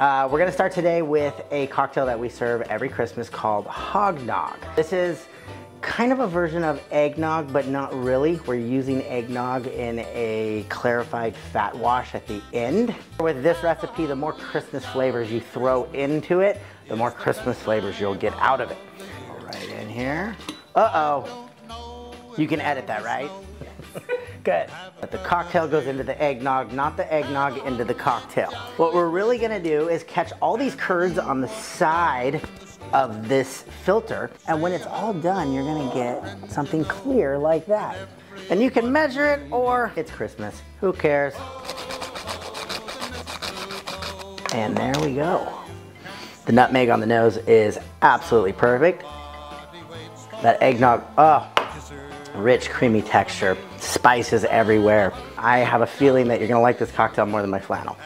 Uh, we're gonna start today with a cocktail that we serve every Christmas called Hognog. This is kind of a version of eggnog, but not really. We're using eggnog in a clarified fat wash at the end. With this recipe, the more Christmas flavors you throw into it, the more Christmas flavors you'll get out of it. Right in here. Uh-oh. You can edit that, right? Good. But the cocktail goes into the eggnog, not the eggnog into the cocktail. What we're really gonna do is catch all these curds on the side of this filter, and when it's all done, you're gonna get something clear like that. And you can measure it, or it's Christmas. Who cares? And there we go. The nutmeg on the nose is absolutely perfect. That eggnog, oh, rich, creamy texture, spices everywhere. I have a feeling that you're gonna like this cocktail more than my flannel.